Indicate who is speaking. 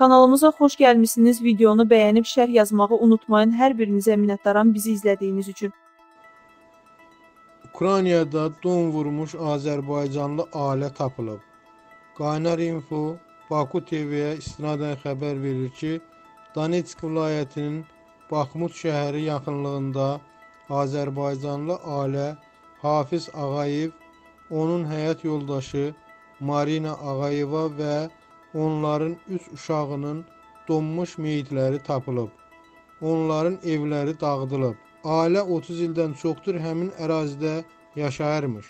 Speaker 1: Kanalımıza xoş gəlmisiniz. Videonu bəyənib şərh yazmağı unutmayın. Hər birinizə minnətdaram bizi izlədiyiniz üçün.
Speaker 2: Ukraynada don vurmuş Azərbaycanlı ailə tapılıb. Qaynar info Baku TV-yə istinadən xəbər verir ki, Donetsk vilayətinin Baxmut şəhəri yaxınlığında Azərbaycanlı ailə Hafiz Ağayev, onun həyat yoldaşı Marina Ağayeva və onların 3 uşağının donmuş meyitləri tapılıb. Onların evləri dağıdılıb. Ailə 30 ildən çoxdur həmin ərazidə yaşayırmış.